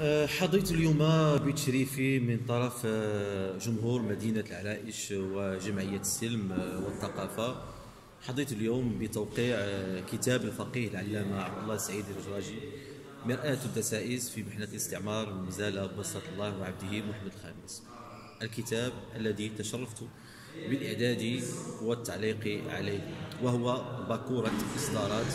أه، حظيت اليوم بتشريف من طرف أه، جمهور مدينة العرائش وجمعية السلم أه، والثقافة. حظيت اليوم بتوقيع كتاب الفقيه العلامة عبد الله السعيد الرجراجي مرآة الدسائس في محنة الاستعمار مزال بسط الله وعبده محمد الخامس الكتاب الذي تشرفت بالإعداد والتعليق عليه وهو باكورة إصدارات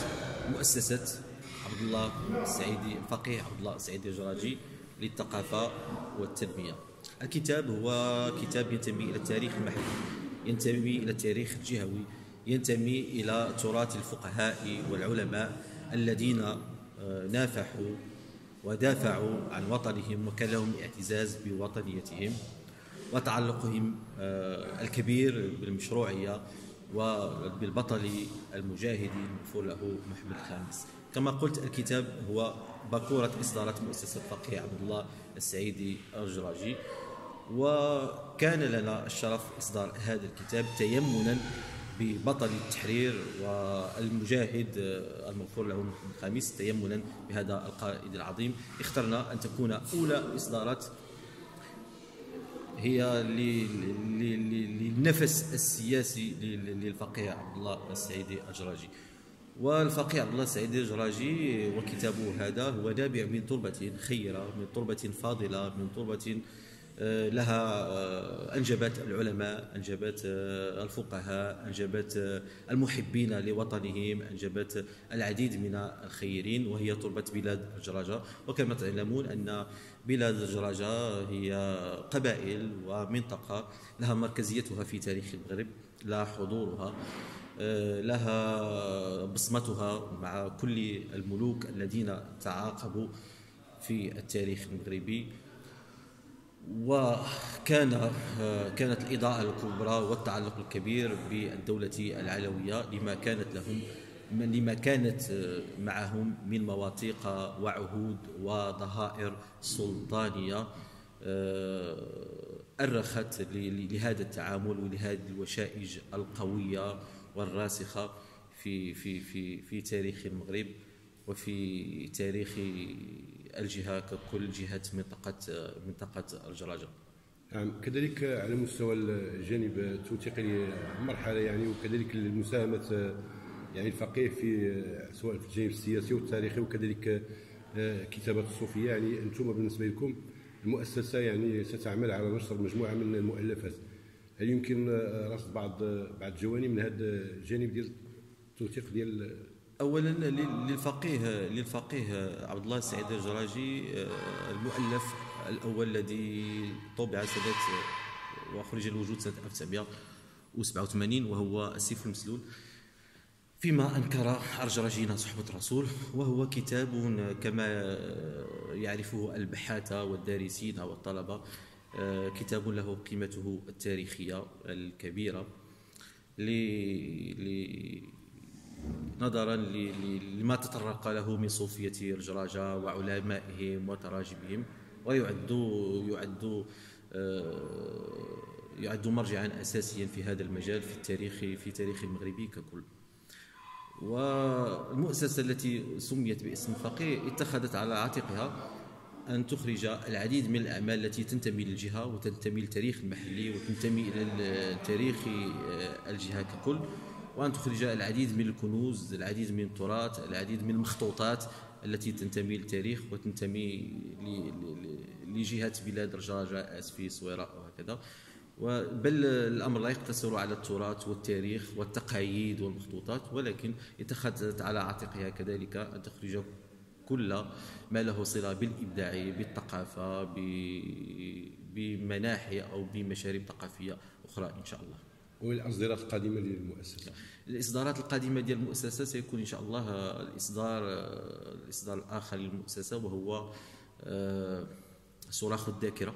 مؤسسة عبد الله السعيدي الفقيه عبد الله السعيدي الجراجي للثقافة والتنمية. الكتاب هو كتاب ينتمي إلى التاريخ المحلي ينتمي إلى التاريخ الجهوي ينتمي إلى تراث الفقهاء والعلماء الذين آه، نافحوا ودافعوا عن وطنهم وكان لهم اعتزاز بوطنيتهم وتعلقهم آه، الكبير بالمشروعية وبالبطل المجاهد المغفور له محمد الخامس كما قلت الكتاب هو باكورة إصدارات مؤسسة الفقيه عبد الله السعيدي الجراجي. وكان لنا الشرف إصدار هذا الكتاب تيمنا ببطل التحرير والمجاهد المغفور له محمد الخامس تيمنا بهذا القائد العظيم. اخترنا أن تكون أولى إصدارات هي للنفس السياسي للفقيه عبد الله السعيدي الجراجي. والفقيه عبد الله السعيدي الجراجي وكتابه هذا هو نابع من تربة خيرة من تربة فاضلة من تربة آه، لها آه، أنجبت العلماء أنجبت آه، الفقهاء أنجبت المحبين لوطنهم أنجبت العديد من الخيرين وهي تربة بلاد الجراجة. وكما تعلمون أن بلاد الجراجة هي قبائل ومنطقة لها مركزيتها في تاريخ المغرب لها حضورها. لها بصمتها مع كل الملوك الذين تعاقبوا في التاريخ المغربي. وكان كانت الإضاءة الكبرى والتعلق الكبير بالدولة العلوية لما كانت لهم لما كانت معهم من مواثيق وعهود وظهائر سلطانية. آه، أرخت لهذا التعامل ولهذه الوشائج القوية والراسخة في في في في تاريخ المغرب وفي تاريخ الجهة ككل جهة منطقه منطقة الجراجه نعم كذلك على مستوى الجانب التوثيقي مرحلة يعني وكذلك المساهمة يعني الفقيه في سواء في الجانب السياسي والتاريخي وكذلك آه، كتابه الصوفية. يعني أنتم بالنسبة لكم المؤسسة يعني ستعمل على نشر مجموعة من المؤلفات. هل يمكن آه، رصد بعض بعض الجوانب من هذا الجانب ديال التوثيق ديال اولا للفقيه للفقيه عبد الله السعيد الجراجي آه، المؤلف الأول الذي طبع سنه واخرج الوجود سنة 1987 وهو السيف المسلول. فيما أنكر أرجراجينا صحبة الرسول وهو كتاب كما يعرفه البحاثه والدارسين والطلبة آه، كتاب له قيمته التاريخية الكبيرة نظرا لما تطرق له من صوفية الجراجة وعلمائهم وتراجمهم ويعد يعد آه، يعد مرجعا اساسيا في هذا المجال في التاريخ في تاريخ المغربي ككل. والمؤسسة التي سميت باسم الفقيه اتخذت على عاتقها أن تخرج العديد من الأعمال التي تنتمي للجهة وتنتمي للتاريخ المحلي وتنتمي إلى تاريخ آه، الجهة ككل وأن تخرج العديد من الكنوز العديد من التراث العديد من المخطوطات التي تنتمي للتاريخ وتنتمي لجهة بلاد رجاجة أسفي صويرة وهكذا. بل الامر لا يقتصر على التراث والتاريخ والتقاييد والمخطوطات ولكن اتخذت على عاتقها كذلك أن تخرج كل ما له صلة بالإبداع بالثقافة بمناحي أو بمشاريب ثقافية أخرى إن شاء الله. والإصدارات القادمة للمؤسسة؟ الإصدارات القادمة ديال المؤسسه سيكون إن شاء الله الإصدار الإصدار الآخر للمؤسسة وهو آه، صراخ الذاكرة.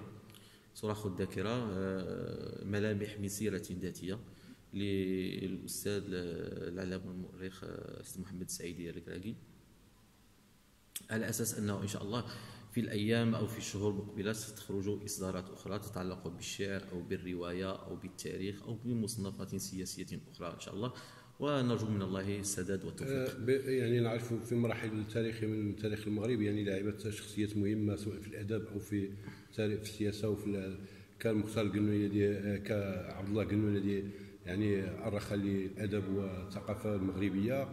صراخ الذاكرة آه، ملامح من سيره ذاتية للأستاذ العلامة المؤرخ الاستاذ محمد السعيدي الركراكي. على أساس أنه إن شاء الله في الأيام أو في الشهور المقبلة ستخرج إصدارات أخرى تتعلق بالشعر أو بالرواية أو بالتاريخ أو بمصنفات سياسية أخرى إن شاء الله. ونرجو من الله السداد والتوفيق. آه، يعني نعرف في مراحل التاريخ من تاريخ المغرب يعني لعبت شخصيات مهمة سواء في الأدب أو في في السياسة وفي كان مختار القنوني الذي كعبد الله القنوني الذي يعني أرخ للأدب والثقافة المغربية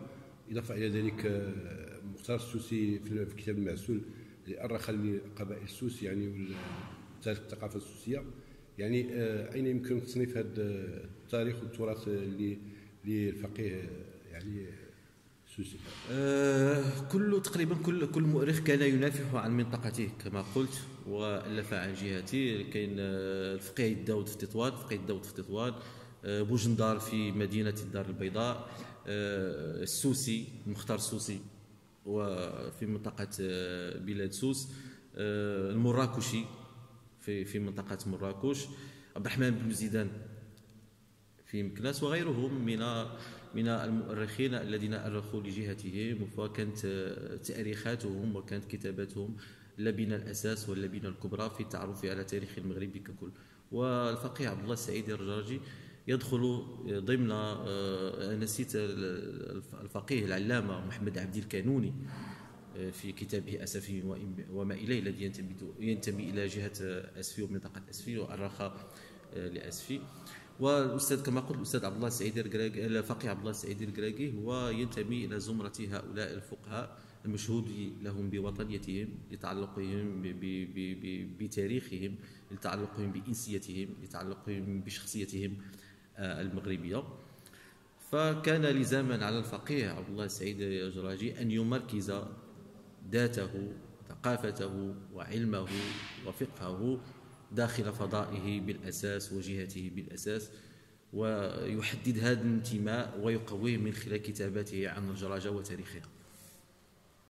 إضافة إلى ذلك آه، مختار السوسي في كتاب المعسول أرخ لقبائل السوس يعني تاريخ الثقافة السوسية. يعني آه، أين يمكن تصنيف هذا التاريخ والتراث اللي للفقيه يعني السوسي آه كل تقريبا كل كل مؤرخ كان ينافح عن منطقته كما قلت وألف عن جهته كاين آه، الفقيه داود في تطوان فقيه داود في تطوان آه، بوجندار في مدينة الدار البيضاء آه، السوسي المختار السوسي وفي منطقة آه، بلاد سوس المراكشي في في منطقة مراكش. عبد الرحمن بن زيدان في مكناس وغيرهم من من المؤرخين الذين أرخوا لجهتهم وكانت تاريخاتهم وكانت كتاباتهم لبنة الأساس واللبنة الكبرى في التعرف على تاريخ المغرب ككل. والفقيه عبد الله السعيد الرجاجي يدخل ضمن آه، نسيت الفقيه العلامة محمد عبد الكانوني آه، في كتابه اسفي وما إليه الذي ينتمي إلى جهة اسفي ومنطقة اسفي وأرخ آه، لاسفي والاستاذ كما قلت الاستاذ عبد الله السعيد الكراكي الفقيه عبد الله السعيد الكراكي هو ينتمي إلى زمرة هؤلاء الفقهاء المشهود لهم بوطنيتهم لتعلقهم بتاريخهم لتعلقهم بإنسيتهم لتعلقهم بشخصيتهم المغربية. فكان لزاما على الفقيه عبد الله السعيد الجراجي أن يمركز ذاته ثقافته وعلمه وفقهه داخل فضائه بالأساس وجهته بالأساس ويحدد هذا الانتماء ويقويه من خلال كتاباته عن الجراجة وتاريخها.